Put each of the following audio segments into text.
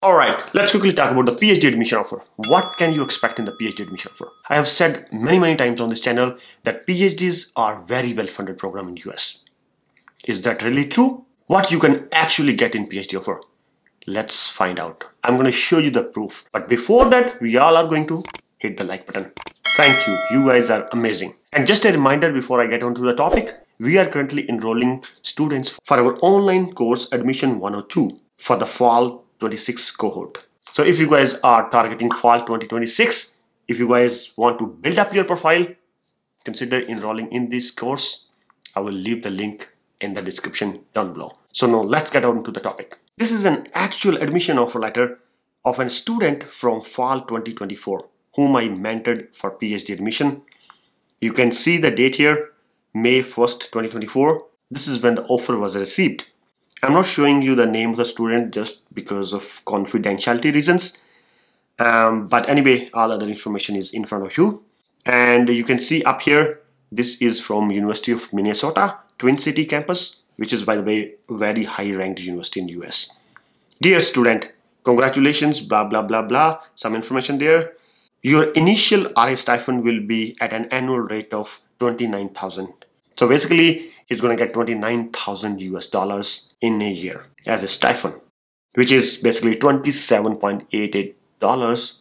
Alright, let's quickly talk about the PhD admission offer. What can you expect in the PhD admission offer? I have said many many times on this channel that PhDs are very well funded program in US. Is that really true? What you can actually get in PhD offer? Let's find out. I'm going to show you the proof. But before that, we all are going to hit the like button. Thank you. You guys are amazing. And just a reminder before I get onto the topic, we are currently enrolling students for our online course Admission 102 for the fall 26 cohort. So if you guys are targeting fall 2026, if you guys want to build up your profile, consider enrolling in this course. I will leave the link in the description down below. So now let's get on to the topic. This is an actual admission offer letter of a student from fall 2024 whom I mentored for PhD admission. You can see the date here, May 1st, 2024. This is when the offer was received. I'm not showing you the name of the student just because of confidentiality reasons. Um, but anyway, all other information is in front of you. And you can see up here, this is from University of Minnesota, Twin City campus, which is by the way, very high ranked university in US. Dear student, congratulations, blah, blah, blah, blah, some information there. Your initial RA stipend will be at an annual rate of 29,000. So basically, he's going to get 29,000 US dollars in a year as a stipend, which is basically $27.88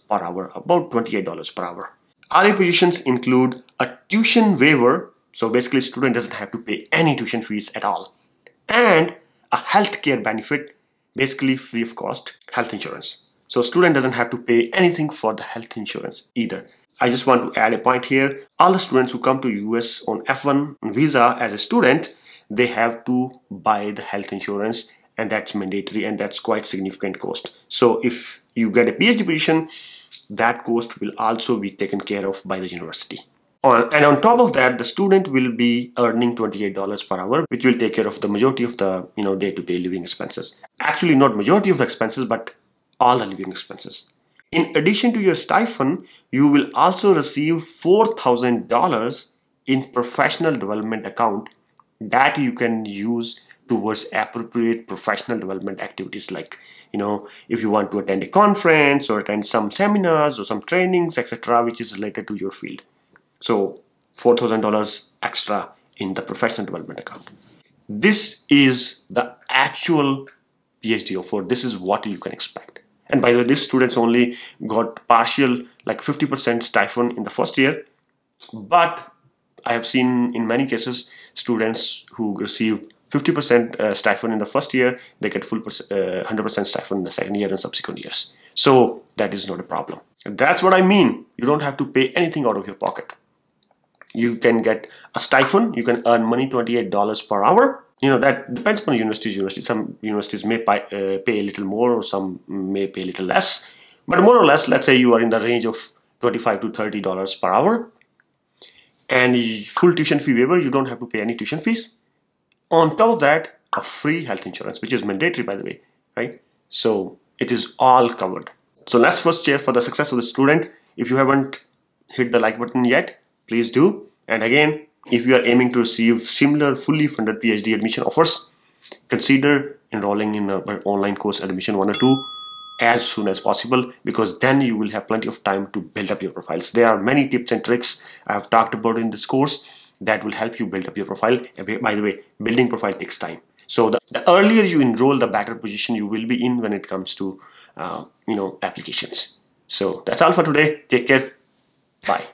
per hour, about $28 per hour. RA positions include a tuition waiver, so basically student doesn't have to pay any tuition fees at all, and a healthcare benefit, basically free of cost health insurance. So student doesn't have to pay anything for the health insurance either. I just want to add a point here. All the students who come to US on F1 visa as a student, they have to buy the health insurance and that's mandatory and that's quite significant cost. So if you get a PhD position, that cost will also be taken care of by the university. And on top of that, the student will be earning $28 per hour, which will take care of the majority of the you know day-to-day -day living expenses. Actually, not majority of the expenses, but all the living expenses. In addition to your stipend, you will also receive $4,000 in professional development account that you can use towards appropriate professional development activities like you know if you want to attend a conference or attend some seminars or some trainings etc which is related to your field. So $4,000 extra in the professional development account. This is the actual PhD offer this is what you can expect and by the way these students only got partial like 50% stipend in the first year. But I have seen in many cases students who receive 50% uh, stipend in the first year they get full 100% uh, stipend in the second year and subsequent years. So that is not a problem. And that's what I mean. You don't have to pay anything out of your pocket. You can get a stipend you can earn money $28 per hour you know that depends on to university some universities may pay, uh, pay a little more or some may pay a little less. But more or less let's say you are in the range of 25 to 30 dollars per hour. And full tuition fee waiver you don't have to pay any tuition fees. On top of that a free health insurance which is mandatory by the way right? So it is all covered. So let's first cheer for the success of the student. If you haven't hit the like button yet please do. And again if you are aiming to receive similar fully funded PhD admission offers, consider enrolling in our online course Admission 102 as soon as possible because then you will have plenty of time to build up your profiles. There are many tips and tricks I have talked about in this course that will help you build up your profile. By the way, building profile takes time. So the, the earlier you enroll, the better position you will be in when it comes to uh, you know applications. So that's all for today. Take care. Bye.